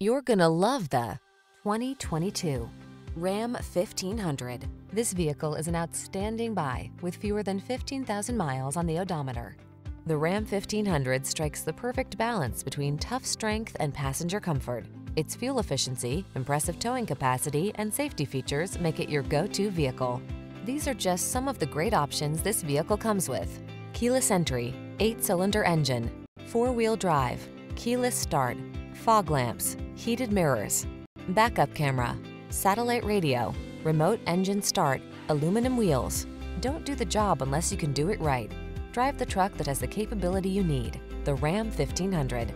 You're gonna love the 2022 Ram 1500. This vehicle is an outstanding buy with fewer than 15,000 miles on the odometer. The Ram 1500 strikes the perfect balance between tough strength and passenger comfort. Its fuel efficiency, impressive towing capacity, and safety features make it your go-to vehicle. These are just some of the great options this vehicle comes with. Keyless entry, 8-cylinder engine, 4-wheel drive, keyless start, fog lamps, heated mirrors, backup camera, satellite radio, remote engine start, aluminum wheels. Don't do the job unless you can do it right. Drive the truck that has the capability you need. The Ram 1500.